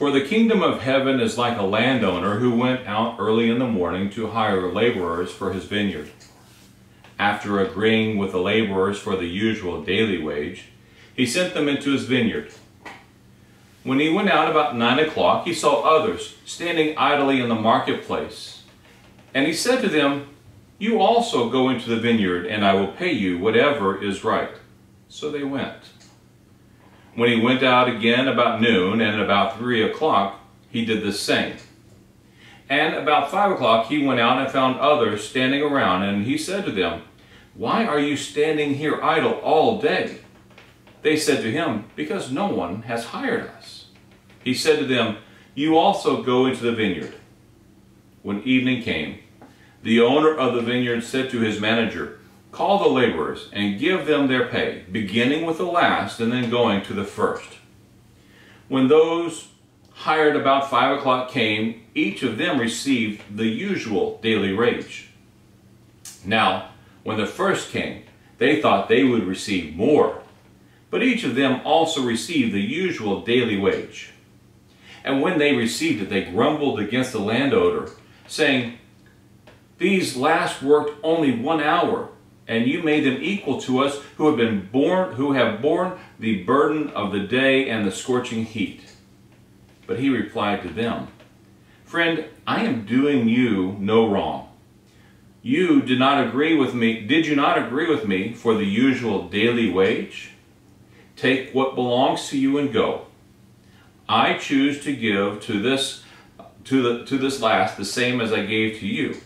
For the kingdom of heaven is like a landowner who went out early in the morning to hire laborers for his vineyard. After agreeing with the laborers for the usual daily wage, he sent them into his vineyard. When he went out about nine o'clock, he saw others standing idly in the marketplace. And he said to them, You also go into the vineyard, and I will pay you whatever is right. So they went. When he went out again about noon and about three o'clock, he did the same. And about five o'clock he went out and found others standing around, and he said to them, Why are you standing here idle all day? They said to him, Because no one has hired us. He said to them, You also go into the vineyard. When evening came, the owner of the vineyard said to his manager, Call the laborers and give them their pay, beginning with the last and then going to the first. When those hired about five o'clock came, each of them received the usual daily wage. Now, when the first came, they thought they would receive more, but each of them also received the usual daily wage. And when they received it, they grumbled against the landowner, saying, These last worked only one hour and you made them equal to us who have been born who have borne the burden of the day and the scorching heat. But he replied to them friend i am doing you no wrong. You did not agree with me did you not agree with me for the usual daily wage? Take what belongs to you and go. I choose to give to this to the to this last the same as i gave to you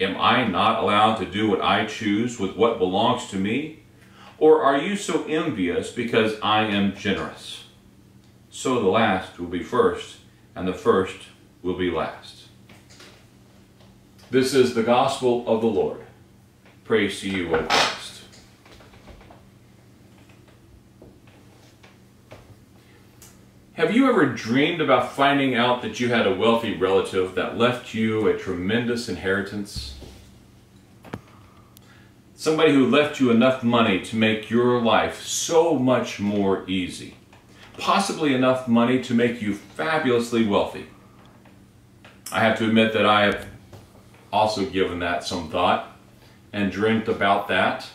Am I not allowed to do what I choose with what belongs to me? Or are you so envious because I am generous? So the last will be first, and the first will be last. This is the gospel of the Lord. Praise to you, O Christ. Have you ever dreamed about finding out that you had a wealthy relative that left you a tremendous inheritance? Somebody who left you enough money to make your life so much more easy. Possibly enough money to make you fabulously wealthy. I have to admit that I have also given that some thought and dreamt about that.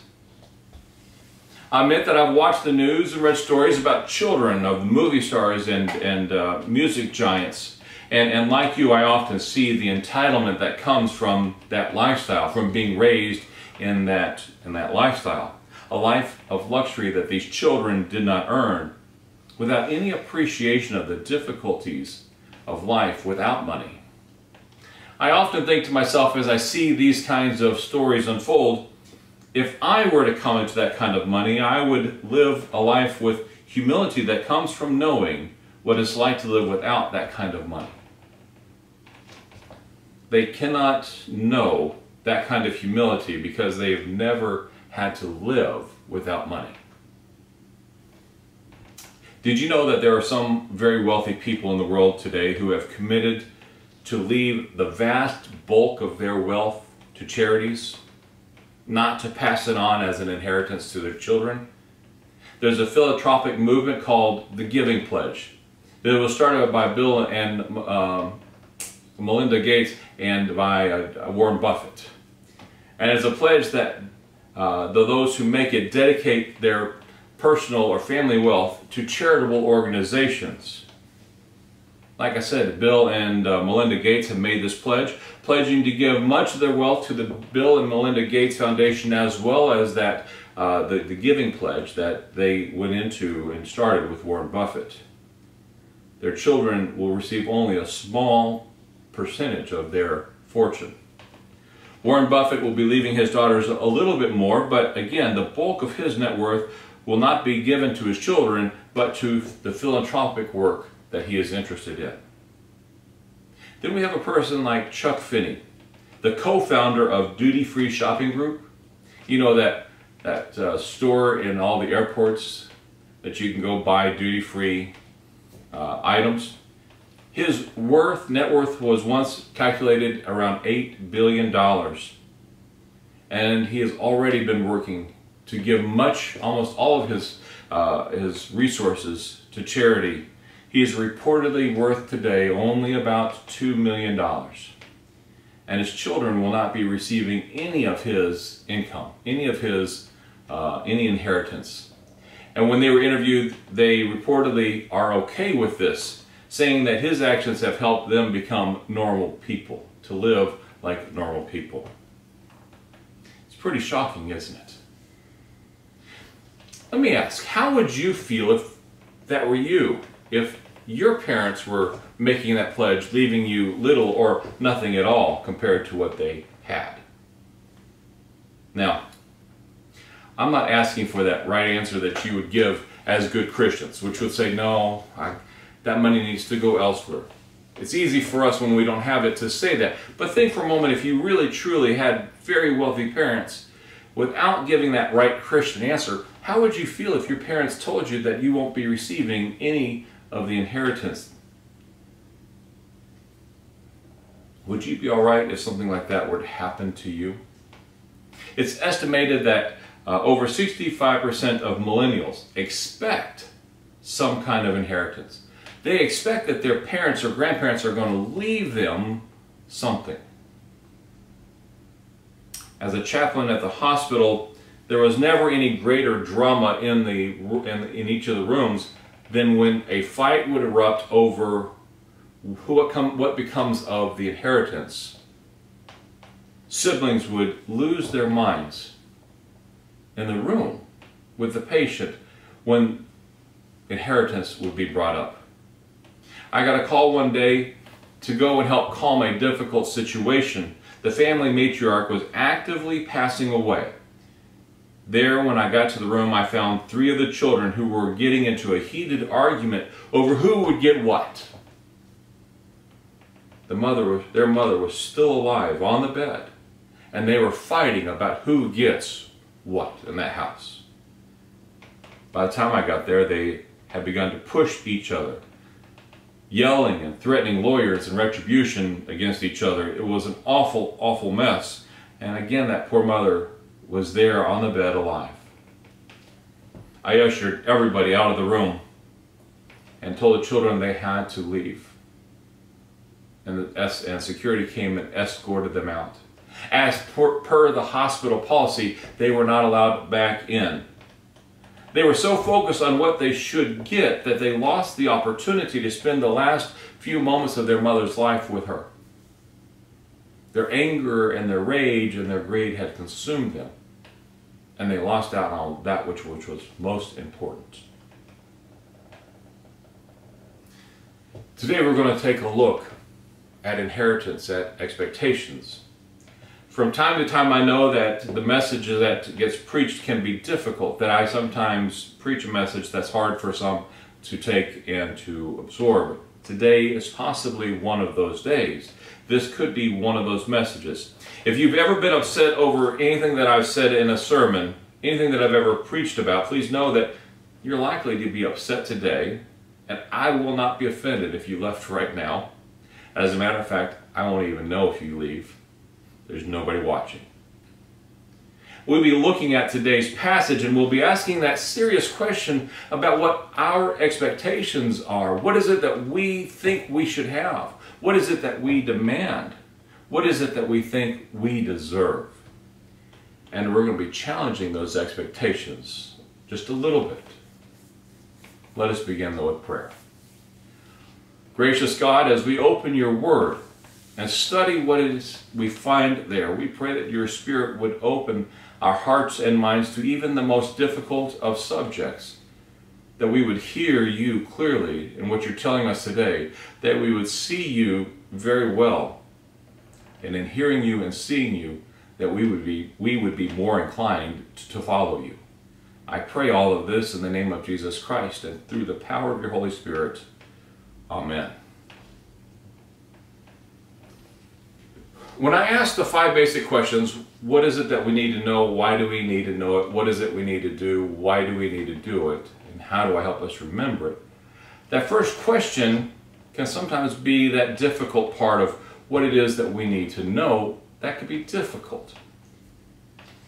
I admit that I've watched the news and read stories about children of movie stars and, and uh, music giants. And, and like you, I often see the entitlement that comes from that lifestyle, from being raised in that, in that lifestyle. A life of luxury that these children did not earn without any appreciation of the difficulties of life without money. I often think to myself as I see these kinds of stories unfold, if I were to come into that kind of money, I would live a life with humility that comes from knowing what it's like to live without that kind of money. They cannot know that kind of humility because they've never had to live without money. Did you know that there are some very wealthy people in the world today who have committed to leave the vast bulk of their wealth to charities not to pass it on as an inheritance to their children. There's a philanthropic movement called the Giving Pledge. It was started by Bill and um, Melinda Gates and by uh, Warren Buffett. And it's a pledge that uh, those who make it dedicate their personal or family wealth to charitable organizations. Like I said, Bill and uh, Melinda Gates have made this pledge pledging to give much of their wealth to the Bill and Melinda Gates Foundation as well as that uh, the, the giving pledge that they went into and started with Warren Buffett. Their children will receive only a small percentage of their fortune. Warren Buffett will be leaving his daughters a little bit more, but again, the bulk of his net worth will not be given to his children, but to the philanthropic work that he is interested in. Then we have a person like Chuck Feeney, the co-founder of Duty Free Shopping Group. You know that, that uh, store in all the airports that you can go buy duty-free uh, items. His worth, net worth, was once calculated around $8 billion. And he has already been working to give much, almost all of his, uh, his resources to charity He is reportedly worth today only about $2 million. And his children will not be receiving any of his income, any of his, uh, any inheritance. And when they were interviewed, they reportedly are okay with this, saying that his actions have helped them become normal people, to live like normal people. It's pretty shocking, isn't it? Let me ask, how would you feel if that were you? If your parents were making that pledge, leaving you little or nothing at all compared to what they had? Now, I'm not asking for that right answer that you would give as good Christians, which would say, no, I, that money needs to go elsewhere. It's easy for us when we don't have it to say that. But think for a moment if you really truly had very wealthy parents, without giving that right Christian answer, how would you feel if your parents told you that you won't be receiving any of the inheritance? Would you be all right if something like that were to happen to you? It's estimated that uh, over 65% of millennials expect some kind of inheritance. They expect that their parents or grandparents are going to leave them something. As a chaplain at the hospital, there was never any greater drama in, the, in, in each of the rooms than when a fight would erupt over what, come, what becomes of the inheritance. Siblings would lose their minds in the room with the patient when inheritance would be brought up. I got a call one day to go and help calm a difficult situation. The family matriarch was actively passing away. There, when I got to the room, I found three of the children who were getting into a heated argument over who would get what. The mother, their mother was still alive on the bed, and they were fighting about who gets what in that house. By the time I got there, they had begun to push each other, yelling and threatening lawyers and retribution against each other. It was an awful, awful mess. And again, that poor mother was there on the bed alive. I ushered everybody out of the room and told the children they had to leave. And, the, and security came and escorted them out. As per, per the hospital policy, they were not allowed back in. They were so focused on what they should get that they lost the opportunity to spend the last few moments of their mother's life with her. Their anger and their rage and their greed had consumed them and they lost out on that which, which was most important. Today we're going to take a look at inheritance, at expectations. From time to time I know that the message that gets preached can be difficult, that I sometimes preach a message that's hard for some to take and to absorb. Today is possibly one of those days. This could be one of those messages. If you've ever been upset over anything that I've said in a sermon, anything that I've ever preached about, please know that you're likely to be upset today, and I will not be offended if you left right now. As a matter of fact, I won't even know if you leave. There's nobody watching. We'll be looking at today's passage and we'll be asking that serious question about what our expectations are. What is it that we think we should have? What is it that we demand? What is it that we think we deserve? And we're going to be challenging those expectations just a little bit. Let us begin though with prayer. Gracious God, as we open your word and study what it is we find there, we pray that your spirit would open our hearts and minds to even the most difficult of subjects, that we would hear you clearly in what you're telling us today, that we would see you very well and in hearing you and seeing you, that we would be, we would be more inclined to follow you. I pray all of this in the name of Jesus Christ and through the power of your Holy Spirit. Amen. When I ask the five basic questions, what is it that we need to know? Why do we need to know it? What is it we need to do? Why do we need to do it? And how do I help us remember it? That first question can sometimes be that difficult part of what it is that we need to know, that could be difficult.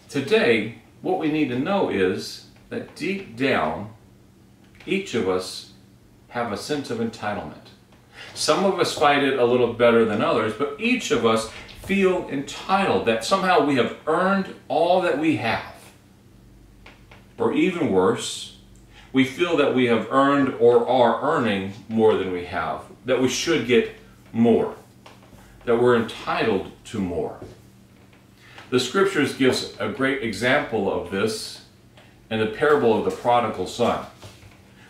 Today, what we need to know is that deep down, each of us have a sense of entitlement. Some of us fight it a little better than others, but each of us feel entitled that somehow we have earned all that we have. Or even worse, we feel that we have earned or are earning more than we have, that we should get more, that we're entitled to more. The scriptures gives a great example of this in the parable of the prodigal son.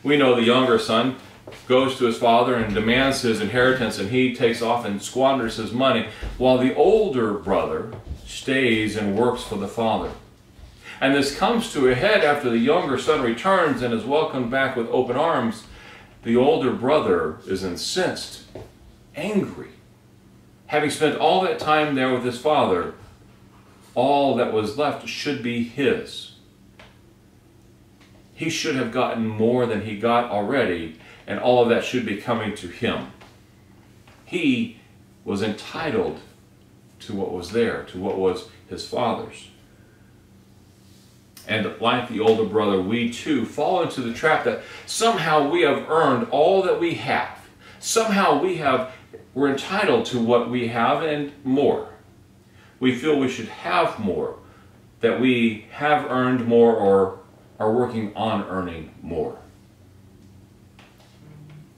We know the younger son goes to his father and demands his inheritance and he takes off and squanders his money while the older brother stays and works for the father. And this comes to a head after the younger son returns and is welcomed back with open arms. The older brother is incensed, angry. Having spent all that time there with his father, all that was left should be his. He should have gotten more than he got already, and all of that should be coming to him. He was entitled to what was there, to what was his father's. And like the older brother, we too fall into the trap that somehow we have earned all that we have. Somehow we have, we're entitled to what we have and more. We feel we should have more, that we have earned more or are working on earning more.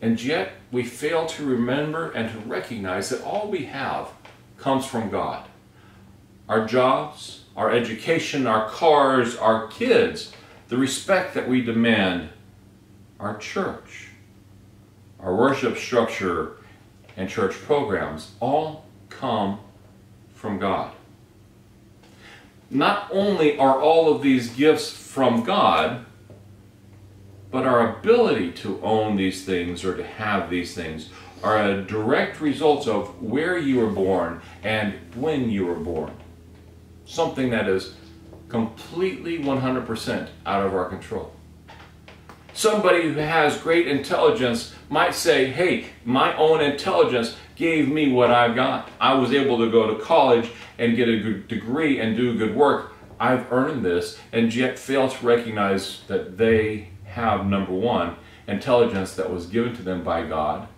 And yet we fail to remember and to recognize that all we have comes from God. Our jobs, our education, our cars, our kids, the respect that we demand, our church, our worship structure, and church programs all come from God. Not only are all of these gifts from God, but our ability to own these things or to have these things are a direct result of where you were born and when you were born something that is completely 100% out of our control. Somebody who has great intelligence might say, hey, my own intelligence gave me what I've got. I was able to go to college and get a good degree and do good work. I've earned this, and yet fail to recognize that they have, number one, intelligence that was given to them by God,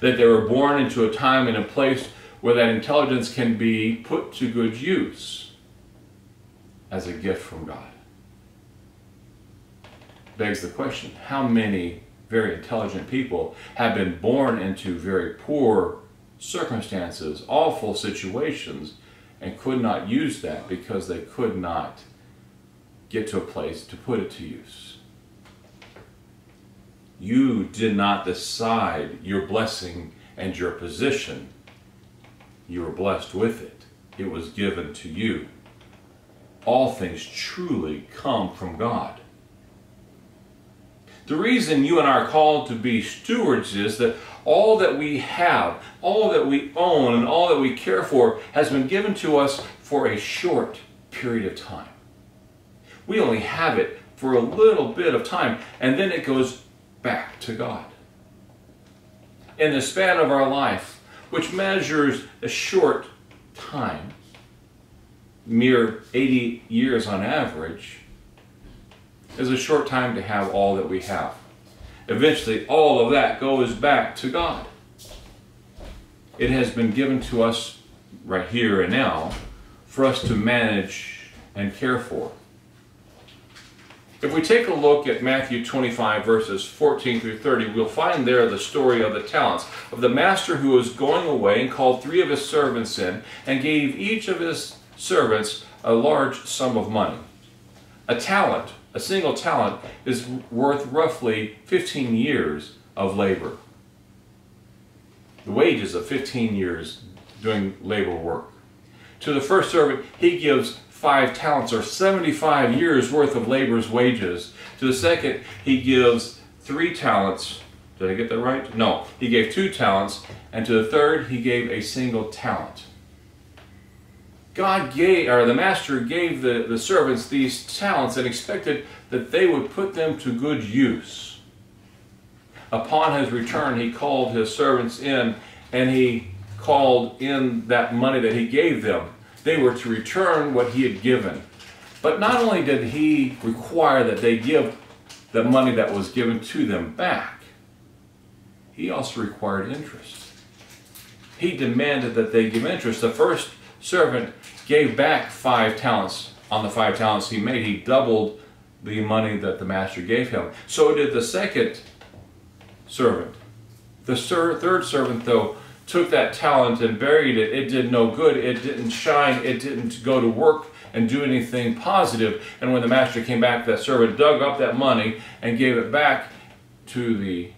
that they were born into a time and a place where that intelligence can be put to good use as a gift from God. Begs the question, how many very intelligent people have been born into very poor circumstances, awful situations, and could not use that because they could not get to a place to put it to use. You did not decide your blessing and your position. You were blessed with it. It was given to you all things truly come from God. The reason you and I are called to be stewards is that all that we have, all that we own, and all that we care for has been given to us for a short period of time. We only have it for a little bit of time, and then it goes back to God. In the span of our life, which measures a short time, mere 80 years on average is a short time to have all that we have. Eventually, all of that goes back to God. It has been given to us right here and now for us to manage and care for. If we take a look at Matthew 25 verses 14 through 30, we'll find there the story of the talents, of the master who was going away and called three of his servants in and gave each of his servants a large sum of money. A talent, a single talent, is worth roughly 15 years of labor. The wages of 15 years doing labor work. To the first servant, he gives five talents or 75 years worth of labor's wages. To the second, he gives three talents. Did I get that right? No. He gave two talents. And to the third, he gave a single talent. God gave, or the master gave the, the servants these talents and expected that they would put them to good use. Upon his return, he called his servants in and he called in that money that he gave them. They were to return what he had given. But not only did he require that they give the money that was given to them back, he also required interest. He demanded that they give interest. The first servant gave back five talents. On the five talents he made, he doubled the money that the master gave him. So did the second servant. The third servant, though, took that talent and buried it. It did no good. It didn't shine. It didn't go to work and do anything positive. And when the master came back, that servant dug up that money and gave it back to the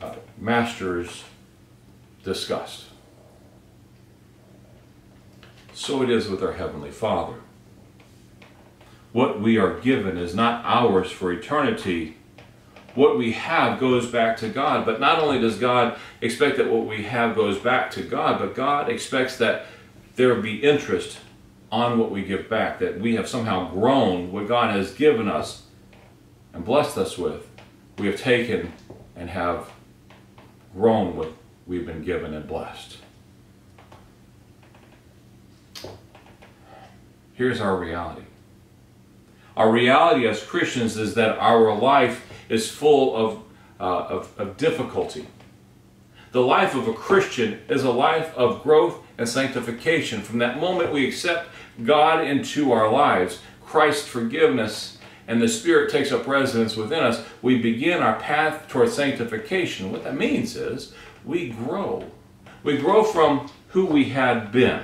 uh, master's disgust. So it is with our Heavenly Father. What we are given is not ours for eternity. What we have goes back to God. But not only does God expect that what we have goes back to God, but God expects that there be interest on what we give back, that we have somehow grown what God has given us and blessed us with. We have taken and have grown what we've been given and blessed. Here's our reality. Our reality as Christians is that our life is full of, uh, of, of difficulty. The life of a Christian is a life of growth and sanctification. From that moment we accept God into our lives, Christ's forgiveness, and the Spirit takes up residence within us, we begin our path towards sanctification. What that means is we grow. We grow from who we had been.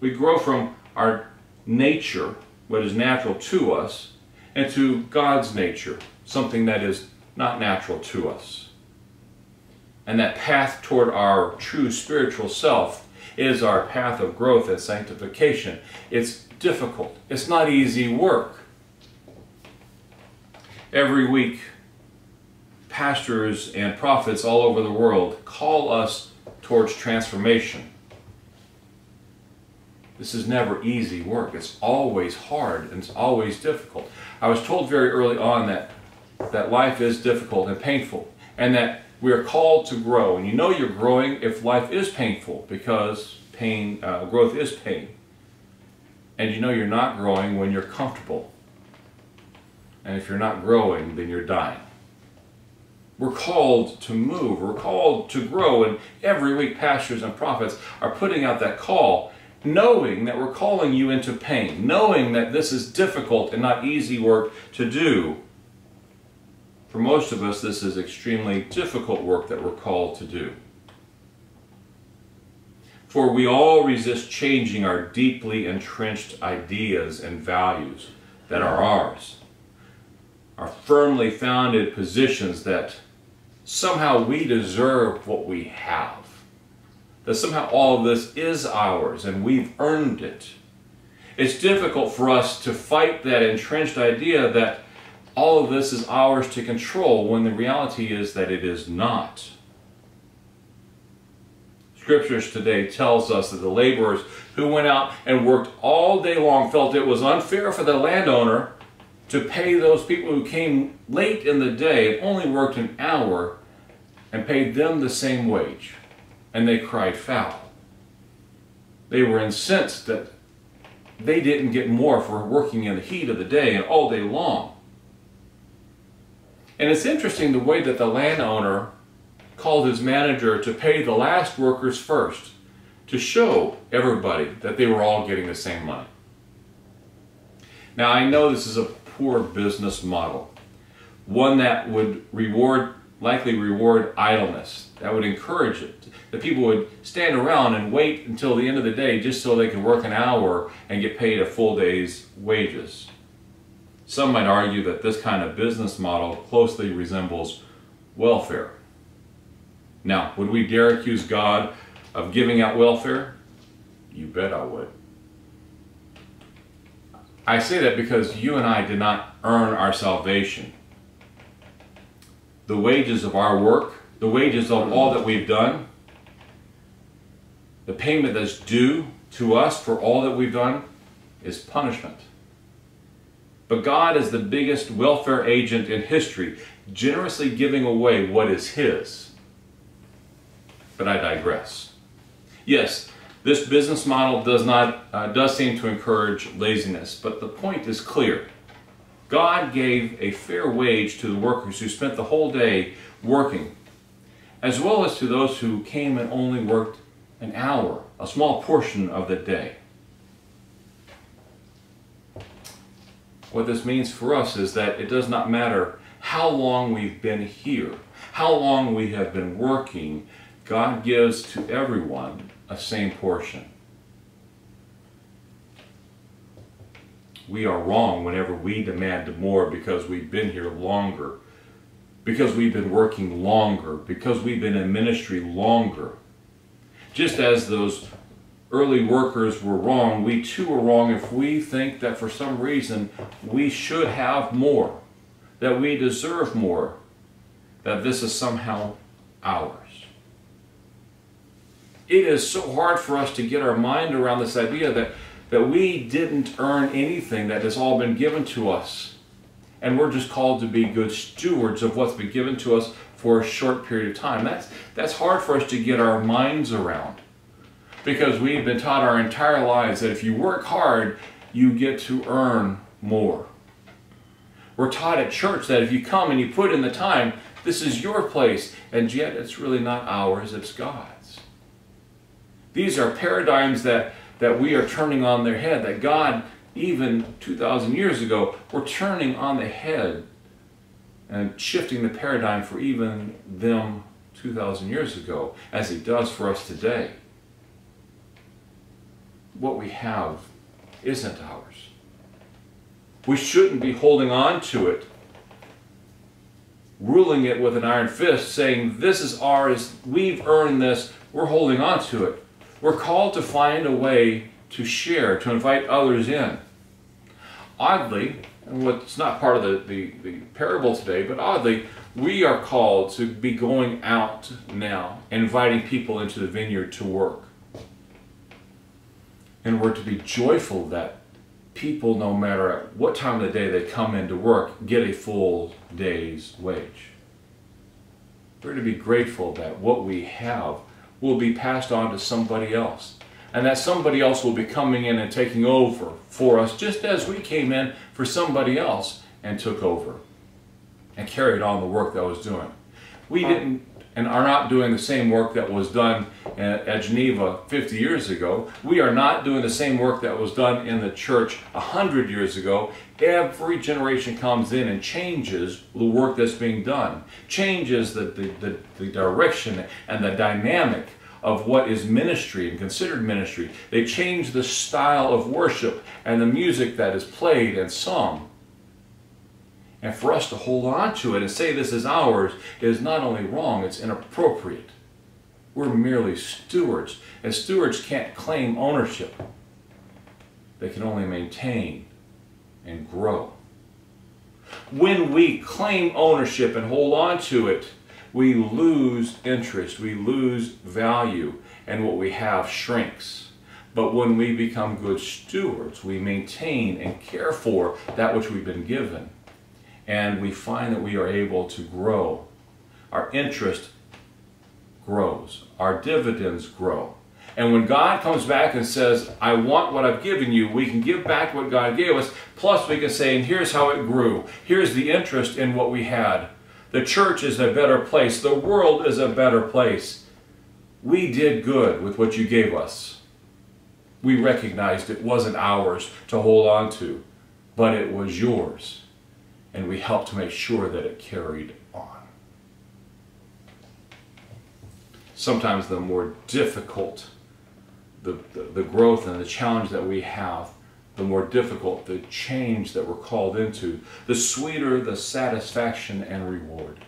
We grow from our nature, what is natural to us, and to God's nature, something that is not natural to us. And that path toward our true spiritual self is our path of growth and sanctification. It's difficult. It's not easy work. Every week, pastors and prophets all over the world call us towards transformation. This is never easy work. It's always hard and it's always difficult. I was told very early on that, that life is difficult and painful and that we are called to grow. And you know you're growing if life is painful because pain, uh, growth is pain. And you know you're not growing when you're comfortable. And if you're not growing, then you're dying. We're called to move. We're called to grow. And every week, pastors and prophets are putting out that call knowing that we're calling you into pain, knowing that this is difficult and not easy work to do. For most of us, this is extremely difficult work that we're called to do. For we all resist changing our deeply entrenched ideas and values that are ours, our firmly founded positions that somehow we deserve what we have that somehow all of this is ours and we've earned it. It's difficult for us to fight that entrenched idea that all of this is ours to control when the reality is that it is not. Scriptures today tells us that the laborers who went out and worked all day long felt it was unfair for the landowner to pay those people who came late in the day and only worked an hour and paid them the same wage and they cried foul. They were incensed that they didn't get more for working in the heat of the day and all day long. And it's interesting the way that the landowner called his manager to pay the last workers first to show everybody that they were all getting the same money. Now I know this is a poor business model, one that would reward, likely reward idleness, that would encourage it that people would stand around and wait until the end of the day just so they could work an hour and get paid a full day's wages. Some might argue that this kind of business model closely resembles welfare. Now, would we dare accuse God of giving out welfare? You bet I would. I say that because you and I did not earn our salvation. The wages of our work, the wages of all that we've done, the payment that's due to us for all that we've done is punishment. But God is the biggest welfare agent in history, generously giving away what is His. But I digress. Yes, this business model does not uh, does seem to encourage laziness, but the point is clear. God gave a fair wage to the workers who spent the whole day working, as well as to those who came and only worked an hour, a small portion of the day. What this means for us is that it does not matter how long we've been here, how long we have been working, God gives to everyone a same portion. We are wrong whenever we demand more because we've been here longer, because we've been working longer, because we've been in ministry longer. Just as those early workers were wrong, we too are wrong if we think that for some reason we should have more, that we deserve more, that this is somehow ours. It is so hard for us to get our mind around this idea that, that we didn't earn anything, that has all been given to us. And we're just called to be good stewards of what's been given to us for a short period of time. That's, that's hard for us to get our minds around because we've been taught our entire lives that if you work hard, you get to earn more. We're taught at church that if you come and you put in the time, this is your place, and yet it's really not ours, it's God's. These are paradigms that, that we are turning on their head, that God, even 2,000 years ago, were turning on the head and shifting the paradigm for even them 2,000 years ago, as He does for us today what we have isn't ours. We shouldn't be holding on to it, ruling it with an iron fist, saying, This is ours, we've earned this, we're holding on to it. We're called to find a way to share, to invite others in. Oddly, and what's not part of the, the, the parable today, but oddly, we are called to be going out now, inviting people into the vineyard to work. And we're to be joyful that people, no matter what time of the day they come into work, get a full day's wage. We're to be grateful that what we have will be passed on to somebody else. And that somebody else will be coming in and taking over for us, just as we came in for somebody else and took over and carried on the work that I was doing. We um, didn't and are not doing the same work that was done at, Geneva 50 years ago. We are not doing the same work that was done in the church 100 years ago. Every generation comes in and changes the work that's being done, changes the, the, the, the direction and the dynamic of what is ministry and considered ministry. They change the style of worship and the music that is played and sung. And for us to hold on to it and say this is ours is not only wrong, it's inappropriate. We're merely stewards, and stewards can't claim ownership. They can only maintain and grow. When we claim ownership and hold on to it, we lose interest, we lose value, and what we have shrinks. But when we become good stewards, we maintain and care for that which we've been given and we find that we are able to grow. Our interest grows, our dividends grow. And when God comes back and says, I want what I've given you, we can give back what God gave us, plus we can say, and here's how it grew. Here's the interest in what we had. The church is a better place. The world is a better place. We did good with what you gave us. We recognized it wasn't ours to hold on to, but it was yours and we helped to make sure that it carried on. Sometimes the more difficult the, the, the, growth and the challenge that we have, the more difficult the change that we're called into, the sweeter the satisfaction and reward.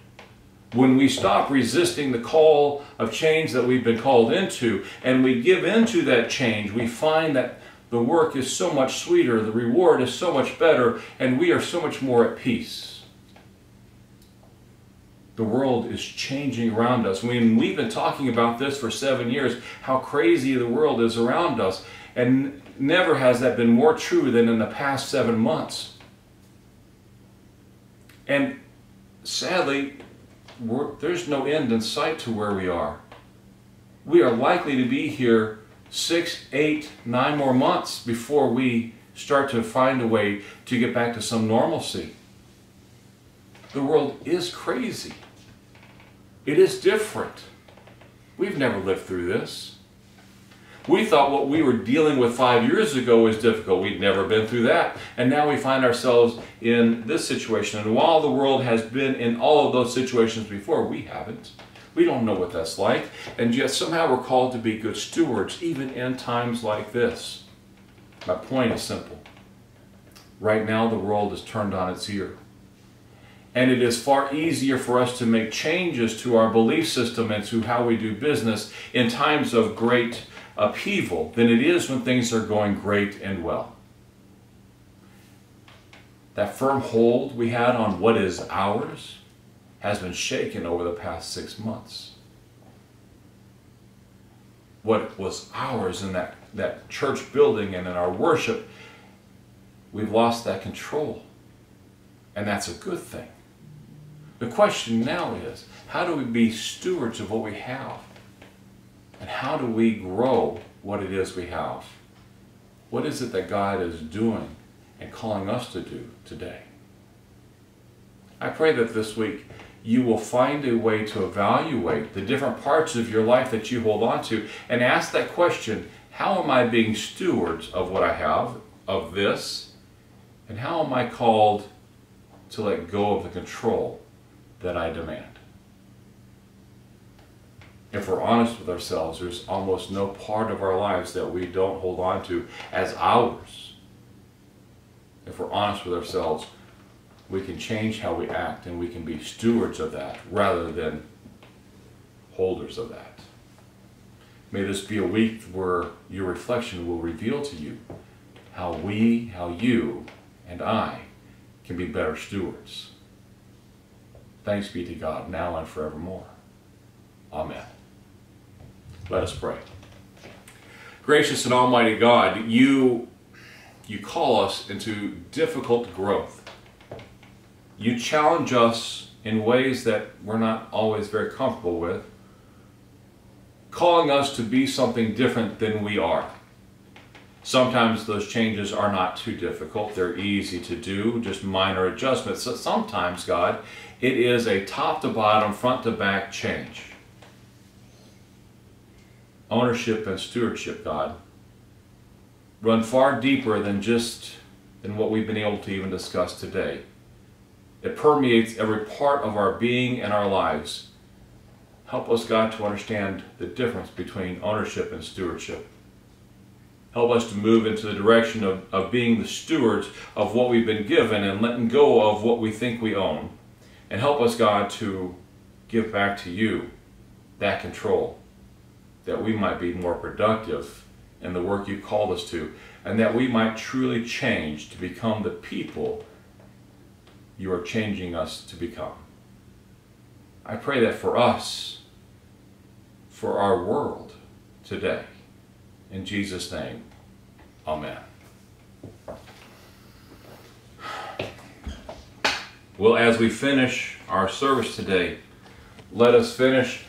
When we stop resisting the call of change that we've been called into and we give into that change, we find that the work is so much sweeter, the reward is so much better, and we are so much more at peace. The world is changing around us. We've been talking about this for seven years, how crazy the world is around us, and never has that been more true than in the past seven months. And sadly, there's no end in sight to where we are. We are likely to be here six, eight, nine more months before we start to find a way to get back to some normalcy. The world is crazy. It is different. We've never lived through this. We thought what we were dealing with five years ago was difficult. We'd never been through that. And now we find ourselves in this situation. And while the world has been in all of those situations before, we haven't. We don't know what that's like. And yet somehow we're called to be good stewards, even in times like this. My point is simple. Right now, the world is turned on its ear. And it is far easier for us to make changes to our belief system and to how we do business in times of great upheaval than it is when things are going great and well. That firm hold we had on what is ours has been shaken over the past six months. What was ours in that, that church building and in our worship, we've lost that control. And that's a good thing. The question now is, how do we be stewards of what we have? And how do we grow what it is we have? What is it that God is doing and calling us to do today? I pray that this week you will find a way to evaluate the different parts of your life that you hold on to and ask that question, how am I being stewards of what I have, of this? And how am I called to let go of the control that I demand? if we're honest with ourselves, there's almost no part of our lives that we don't hold on to as ours. If we're honest with ourselves, we can change how we act and we can be stewards of that rather than holders of that. May this be a week where your reflection will reveal to you how we, how you, and I can be better stewards. Thanks be to God now and forevermore. Amen. Let us pray. Gracious and Almighty God, you, you call us into difficult growth. You challenge us in ways that we're not always very comfortable with, calling us to be something different than we are. Sometimes those changes are not too difficult. They're easy to do, just minor adjustments. So sometimes, God, it is a top to bottom, front to back change ownership and stewardship, God, run far deeper than just than what we've been able to even discuss today. It permeates every part of our being and our lives. Help us, God, to understand the difference between ownership and stewardship. Help us to move into the direction of, of being the stewards of what we've been given and letting go of what we think we own. And help us, God, to give back to you that control that we might be more productive in the work you called us to, and that we might truly change to become the people you are changing us to become. I pray that for us, for our world today. In Jesus' name, Amen. Well, as we finish our service today, let us finish